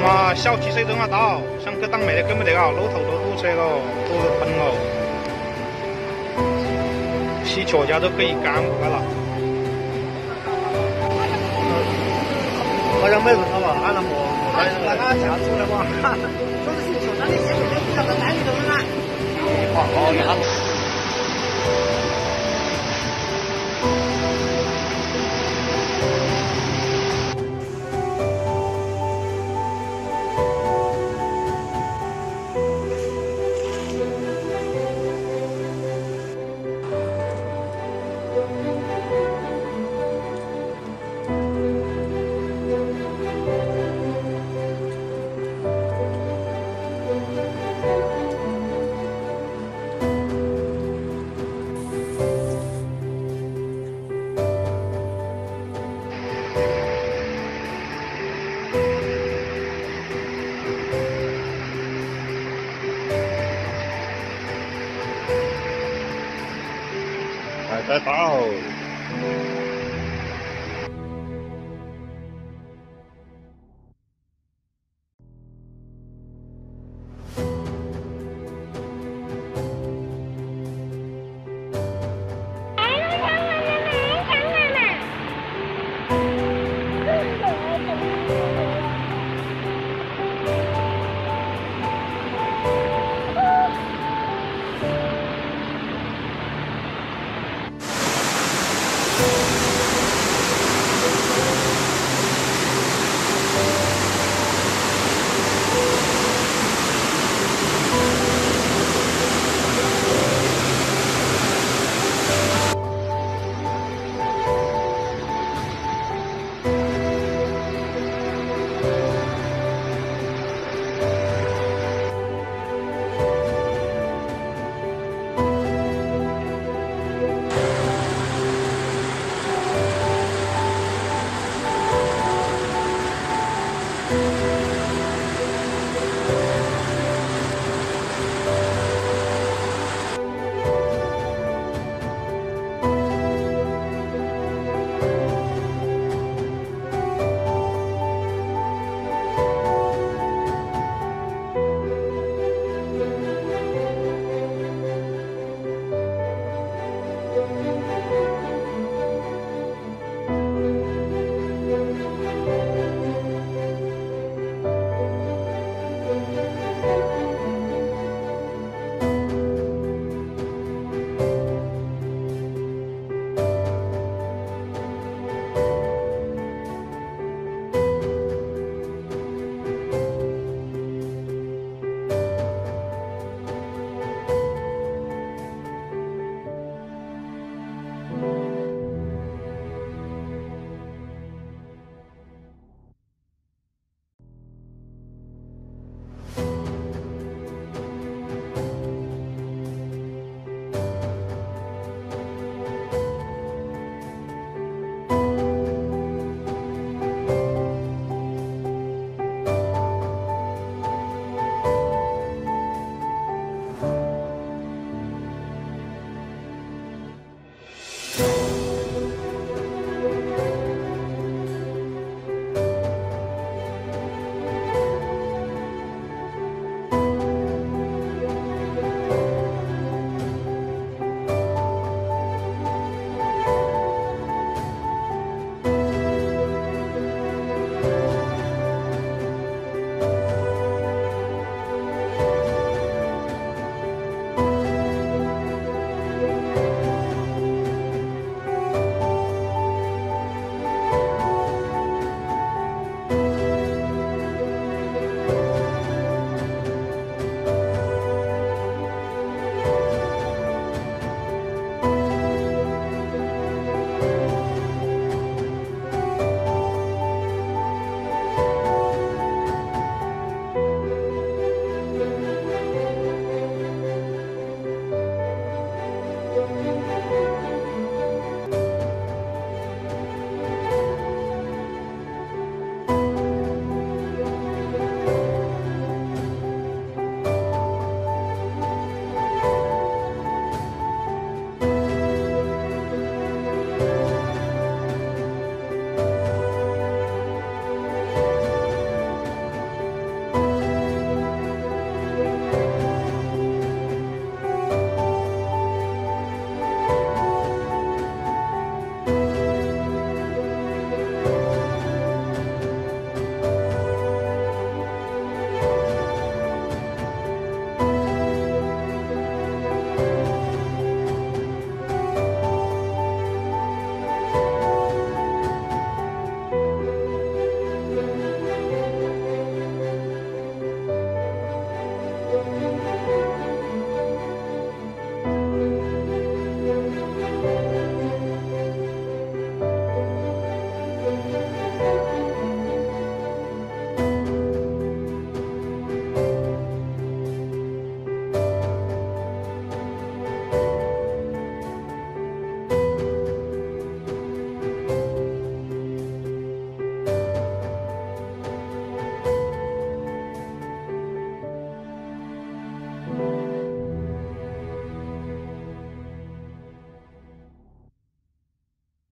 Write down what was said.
嘛，小汽车都要倒，想去挡没得，根没得啊，路头都堵车了，堵得崩了。洗脚家都可以干过来了。好像没人了吧？按了么？那个下出来嘛？说是洗脚，那你现在就不晓得单位的人 Tchau!